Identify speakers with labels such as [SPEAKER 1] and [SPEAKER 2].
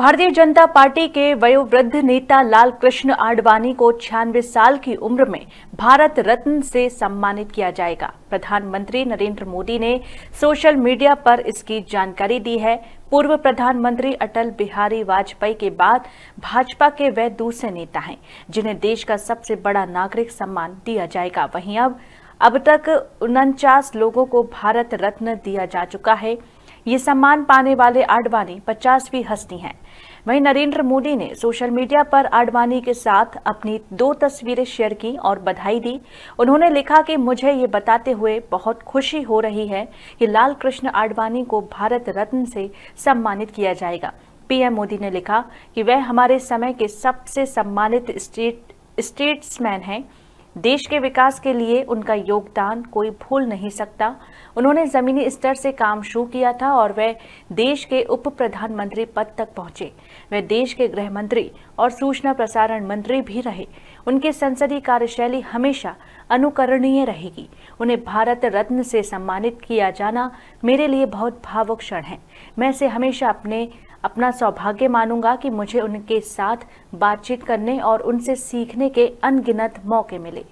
[SPEAKER 1] Bharatiya Janata party के वयोवृद्ध नेता लाल कृष्ण आडवाणी को छियानवे साल की उम्र में भारत रत्न से सम्मानित किया जाएगा। प्रधानमंत्री नरेंद्र मोदी ने सोशल मीडिया पर इसकी जानकारी दी है। पूर्व प्रधानमंत्री अटल बिहारी वाजपेयी के बाद भाजपा के वह दूसरे नेता हैं, जिन्हें देश का सबसे बड़ा नागरिक सम्मान दिया जाएगा। वहीं अब अब तक उनचास लोगों को भारत रत्न दिया जा चुका है। ये सम्मान पाने वाले आडवाणी पचासवीं हस्ती हैं। वहीं नरेंद्र मोदी ने सोशल मीडिया पर आडवाणी के साथ अपनी दो तस्वीरें शेयर की और बधाई दी। उन्होंने लिखा कि मुझे ये बताते हुए बहुत खुशी हो रही है कि लाल कृष्ण आडवाणी को भारत रत्न से सम्मानित किया जाएगा। पीएम मोदी ने लिखा कि वह हमारे समय के सबसे सम्मानित स्टेट, स्टेट्समैन हैं। देश के विकास के लिए उनका योगदान कोई भूल नहीं सकता। उन्होंने जमीनी स्तर से काम शुरू किया था और वे देश के उप प्रधानमंत्री पद तक पहुँचे। वे देश के गृह मंत्री और सूचना प्रसारण मंत्री भी रहे। उनकी संसदीय कार्यशैली हमेशा अनुकरणीय रहेगी। उन्हें भारत रत्न से सम्मानित किया जाना मेरे लिए बहुत भावुक क्षण है। मैं इसे हमेशा अपने अपना सौभाग्य मानूँगा कि मुझे उनके साथ बातचीत करने और उनसे सीखने के अनगिनत मौके मिले।